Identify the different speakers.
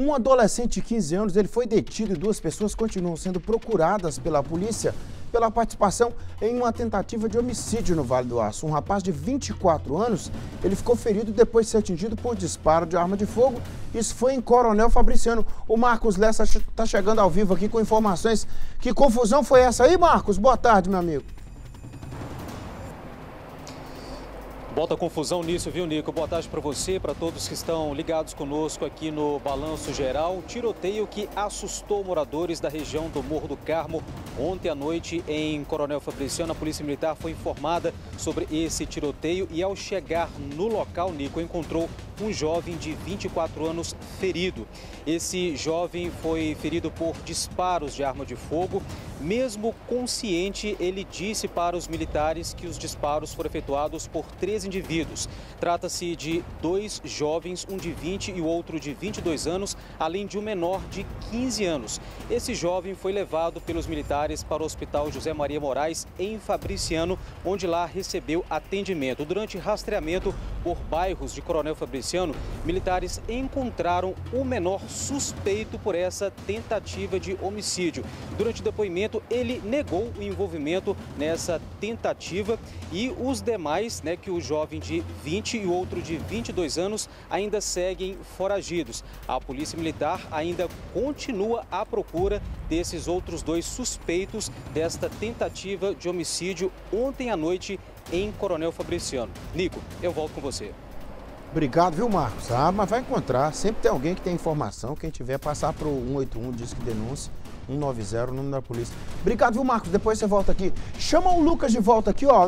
Speaker 1: Um adolescente de 15 anos ele foi detido e duas pessoas continuam sendo procuradas pela polícia pela participação em uma tentativa de homicídio no Vale do Aço. Um rapaz de 24 anos, ele ficou ferido depois de ser atingido por disparo de arma de fogo. Isso foi em Coronel Fabriciano. O Marcos Lessa está chegando ao vivo aqui com informações. Que confusão foi essa aí, Marcos? Boa tarde, meu amigo.
Speaker 2: Bota confusão nisso, viu, Nico? Boa tarde para você, para todos que estão ligados conosco aqui no Balanço Geral. Tiroteio que assustou moradores da região do Morro do Carmo. Ontem à noite, em Coronel Fabriciano, a Polícia Militar foi informada sobre esse tiroteio e, ao chegar no local, Nico encontrou um jovem de 24 anos ferido. Esse jovem foi ferido por disparos de arma de fogo. Mesmo consciente, ele disse para os militares que os disparos foram efetuados por três indivíduos. Trata-se de dois jovens, um de 20 e o outro de 22 anos, além de um menor de 15 anos. Esse jovem foi levado pelos militares para o Hospital José Maria Moraes, em Fabriciano, onde lá recebeu atendimento. Durante rastreamento por bairros de Coronel Fabriciano, militares encontraram o menor suspeito por essa tentativa de homicídio. Durante o depoimento, ele negou o envolvimento nessa tentativa e os demais, né, que o jovem de 20 e outro de 22 anos ainda seguem foragidos. A Polícia Militar ainda continua à procura desses outros dois suspeitos desta tentativa de homicídio ontem à noite em Coronel Fabriciano. Nico, eu volto com você.
Speaker 1: Obrigado, viu, Marcos? Ah, mas vai encontrar. Sempre tem alguém que tem informação. Quem tiver, passar para o 181, diz que denúncia. 190, o número da polícia. Obrigado, viu, Marcos? Depois você volta aqui. Chama o Lucas de volta aqui, ó.